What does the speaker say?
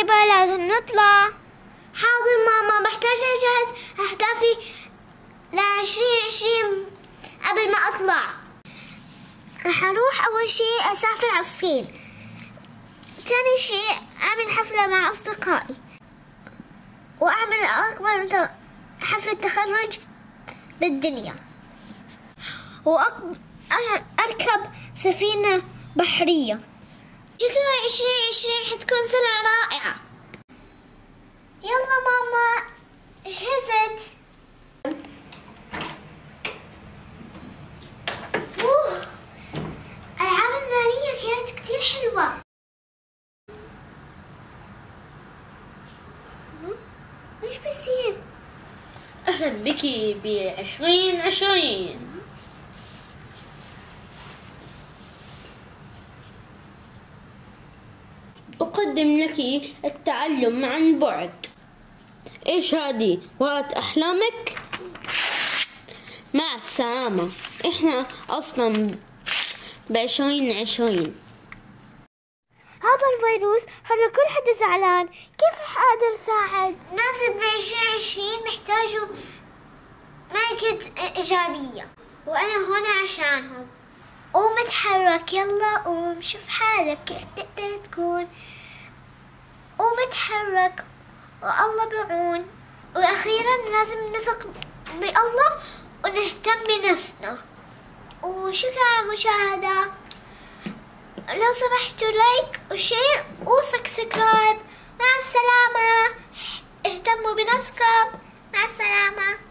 قريبة لازم نطلع. حاضر ماما بحتاج أجهز أهدافي لعشرين عشرين قبل ما أطلع. رح أروح أول شي أسافر على الصين. تاني شي أعمل حفلة مع أصدقائي. وأعمل أكبر حفلة تخرج بالدنيا. وأركب سفينة بحرية. شكرا عشرين عشرين حتكون سنة رائعة. يلا ماما جهزت أوه ألعاب النارية كانت كتير حلوة. إيش بيصير؟ أهلا بك بعشرين عشرين. أقدم لك التعلم عن بعد. إيش هذه؟ وقت أحلامك؟ مع السلامة. إحنا أصلا بعشرين عشرين. هذا الفيروس خلى كل حدا زعلان؟ كيف رح أقدر أساعد؟ ناس بعشرين عشرين محتاجوا ملكة إيجابية وأنا هون عشانهم. قوم اتحرك يلا قوم شوف حالك كيف تقدر تكون. قوم اتحرك والله بعون. وأخيرا لازم نثق بالله ونهتم بنفسنا. وشكرا على المشاهدة. لو سمحتوا like و share و subscribe مع السلامة. اهتموا بنفسكم. مع السلامة.